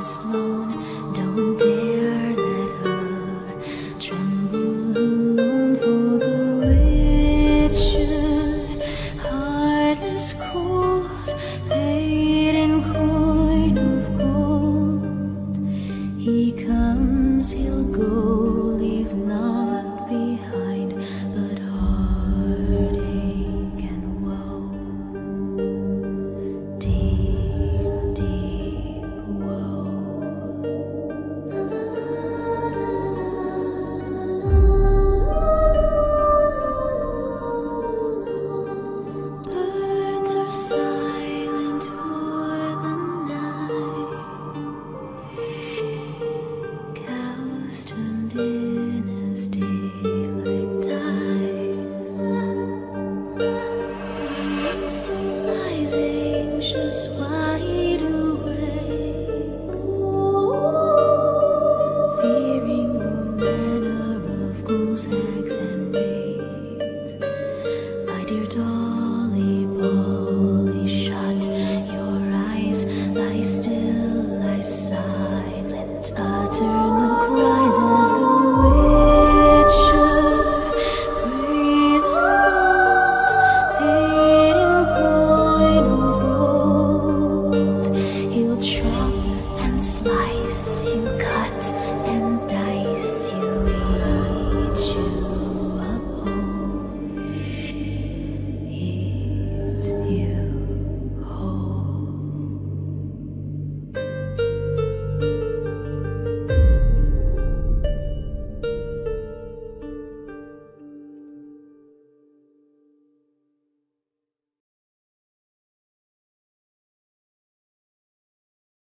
has flown. turn